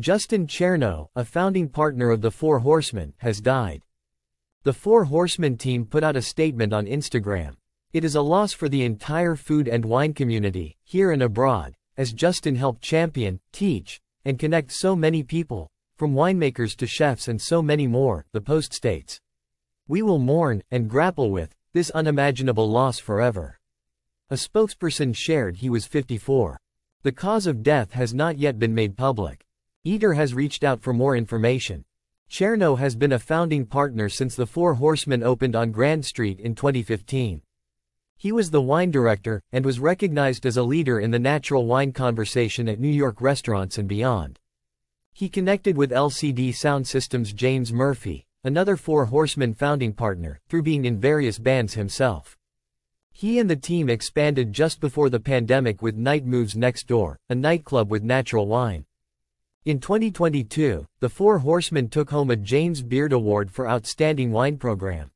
Justin Chearno, a founding partner of the Four Horsemen, has died. The Four Horsemen team put out a statement on Instagram. It is a loss for the entire food and wine community, here and abroad, as Justin helped champion, teach, and connect so many people, from winemakers to chefs and so many more, the Post states. We will mourn, and grapple with, this unimaginable loss forever. A spokesperson shared he was 54. The cause of death has not yet been made public. Eater has reached out for more information. Chearno has been a founding partner since the Four Horsemen opened on Grand Street in 2015. He was the wine director, and was recognized as a leader in the natural wine conversation at New York restaurants and beyond. He connected with LCD Soundsystem's James Murphy, another Four Horsemen founding partner, through being in various bands himself. He and the team expanded just before the pandemic with Night Moves Next Door, a nightclub with natural wine. In 2022, the Four Horsemen took home a James Beard Award for Outstanding Wine Program.